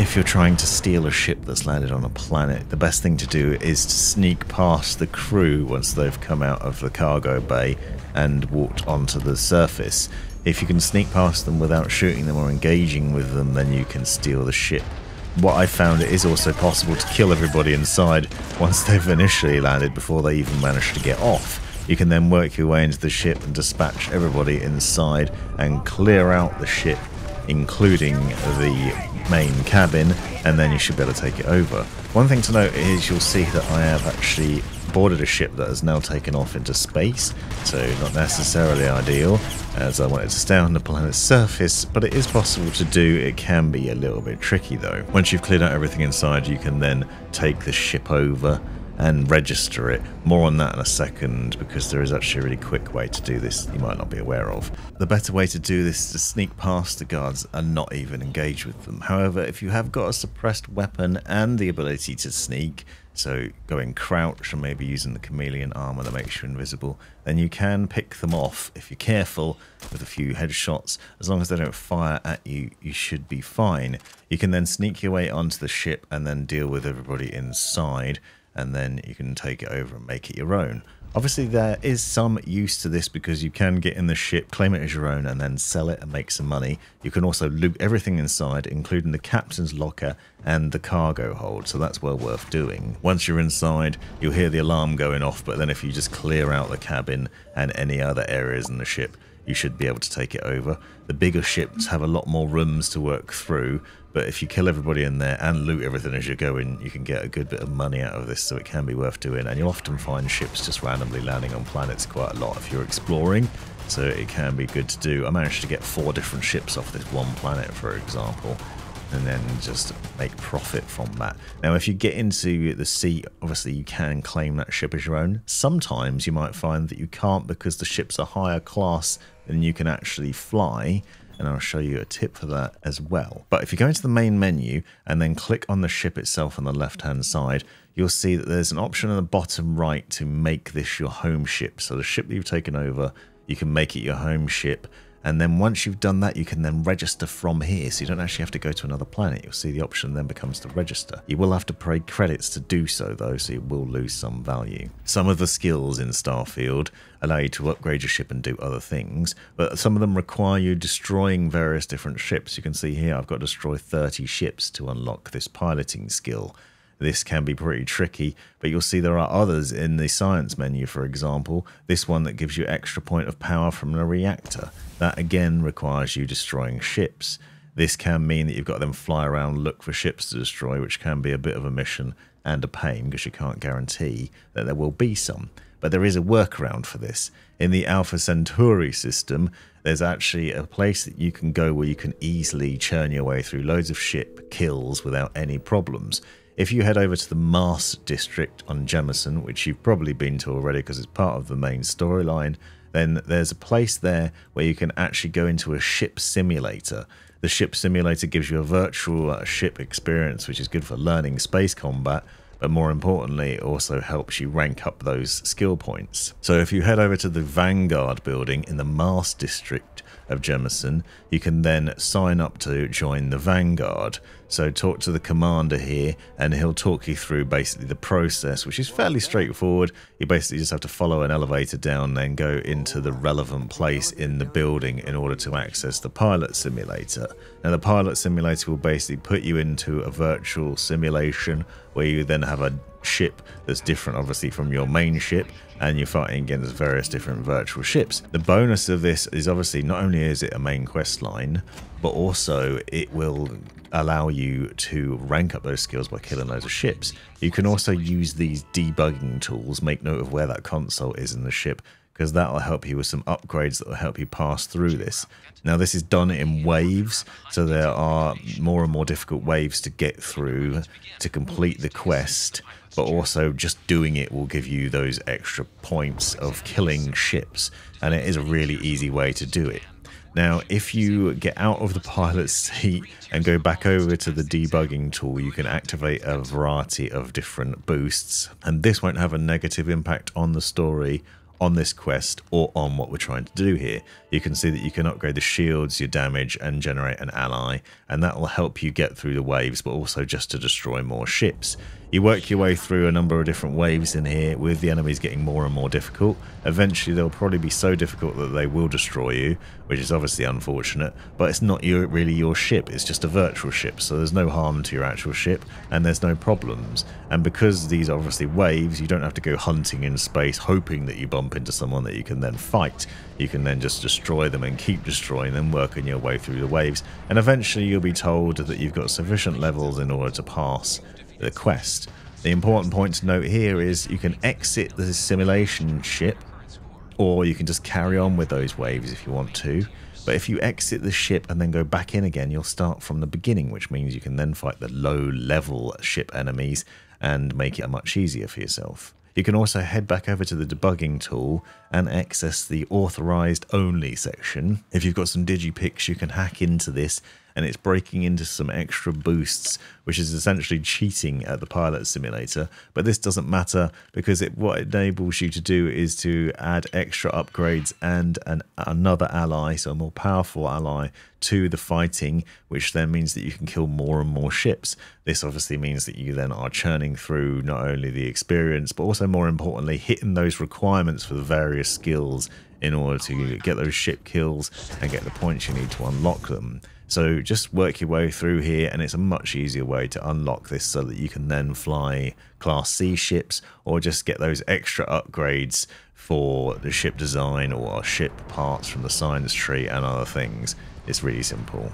If you're trying to steal a ship that's landed on a planet, the best thing to do is to sneak past the crew once they've come out of the cargo bay and walked onto the surface. If you can sneak past them without shooting them or engaging with them, then you can steal the ship. What I found it is also possible to kill everybody inside once they've initially landed before they even manage to get off. You can then work your way into the ship and dispatch everybody inside and clear out the ship, including the main cabin, and then you should be able to take it over. One thing to note is you'll see that I have actually boarded a ship that has now taken off into space, so not necessarily ideal, as I wanted to stay on the planet's surface, but it is possible to do. It can be a little bit tricky though. Once you've cleared out everything inside, you can then take the ship over and register it. More on that in a second because there is actually a really quick way to do this you might not be aware of. The better way to do this is to sneak past the guards and not even engage with them. However, if you have got a suppressed weapon and the ability to sneak, so going crouch or maybe using the chameleon armor that makes you invisible, then you can pick them off if you're careful with a few headshots. As long as they don't fire at you, you should be fine. You can then sneak your way onto the ship and then deal with everybody inside and then you can take it over and make it your own. Obviously, there is some use to this because you can get in the ship, claim it as your own, and then sell it and make some money. You can also loot everything inside, including the captain's locker and the cargo hold, so that's well worth doing. Once you're inside, you'll hear the alarm going off, but then if you just clear out the cabin and any other areas in the ship, you should be able to take it over. The bigger ships have a lot more rooms to work through, but if you kill everybody in there and loot everything as you're going, you can get a good bit of money out of this, so it can be worth doing. And you'll often find ships just randomly landing on planets quite a lot if you're exploring, so it can be good to do. I managed to get four different ships off this one planet, for example, and then just make profit from that. Now, if you get into the sea, obviously you can claim that ship as your own. Sometimes you might find that you can't because the ship's a higher class than you can actually fly and I'll show you a tip for that as well. But if you go into the main menu and then click on the ship itself on the left hand side, you'll see that there's an option in the bottom right to make this your home ship. So the ship that you've taken over, you can make it your home ship and then once you've done that, you can then register from here. So you don't actually have to go to another planet. You'll see the option then becomes to register. You will have to pay credits to do so though, so you will lose some value. Some of the skills in Starfield allow you to upgrade your ship and do other things, but some of them require you destroying various different ships. You can see here I've got to destroy 30 ships to unlock this piloting skill this can be pretty tricky, but you'll see there are others in the science menu, for example, this one that gives you extra point of power from a reactor. That again requires you destroying ships. This can mean that you've got them fly around, look for ships to destroy, which can be a bit of a mission and a pain because you can't guarantee that there will be some. But there is a workaround for this. In the Alpha Centauri system, there's actually a place that you can go where you can easily churn your way through loads of ship kills without any problems. If you head over to the MAST district on Jemison, which you've probably been to already because it's part of the main storyline, then there's a place there where you can actually go into a ship simulator. The ship simulator gives you a virtual uh, ship experience, which is good for learning space combat, but more importantly, it also helps you rank up those skill points. So if you head over to the Vanguard building in the MAST district of Jemison, you can then sign up to join the Vanguard. So talk to the commander here and he'll talk you through basically the process, which is fairly straightforward. You basically just have to follow an elevator down, then go into the relevant place in the building in order to access the pilot simulator. Now the pilot simulator will basically put you into a virtual simulation where you then have a ship that's different obviously from your main ship and you're fighting against various different virtual ships. The bonus of this is obviously not only is it a main quest line, but also it will allow you to rank up those skills by killing loads of ships. You can also use these debugging tools, make note of where that console is in the ship, because that will help you with some upgrades that will help you pass through this. Now this is done in waves, so there are more and more difficult waves to get through to complete the quest, but also just doing it will give you those extra points of killing ships, and it is a really easy way to do it. Now, if you get out of the pilot's seat and go back over to the debugging tool, you can activate a variety of different boosts, and this won't have a negative impact on the story on this quest or on what we're trying to do here. You can see that you can upgrade the shields, your damage, and generate an ally, and that will help you get through the waves, but also just to destroy more ships. You work your way through a number of different waves in here with the enemies getting more and more difficult. Eventually they'll probably be so difficult that they will destroy you, which is obviously unfortunate, but it's not your, really your ship, it's just a virtual ship, so there's no harm to your actual ship and there's no problems. And because these are obviously waves, you don't have to go hunting in space hoping that you bump into someone that you can then fight. You can then just destroy them and keep destroying them, working your way through the waves, and eventually you'll be told that you've got sufficient levels in order to pass the quest. The important point to note here is you can exit the simulation ship or you can just carry on with those waves if you want to. But if you exit the ship and then go back in again, you'll start from the beginning, which means you can then fight the low level ship enemies and make it much easier for yourself. You can also head back over to the debugging tool and access the authorized only section. If you've got some digipicks, you can hack into this and it's breaking into some extra boosts, which is essentially cheating at the pilot simulator. But this doesn't matter because it, what it enables you to do is to add extra upgrades and an, another ally, so a more powerful ally, to the fighting, which then means that you can kill more and more ships. This obviously means that you then are churning through not only the experience, but also more importantly, hitting those requirements for the various skills in order to get those ship kills and get the points you need to unlock them. So just work your way through here and it's a much easier way to unlock this so that you can then fly Class C ships or just get those extra upgrades for the ship design or ship parts from the science tree and other things. It's really simple.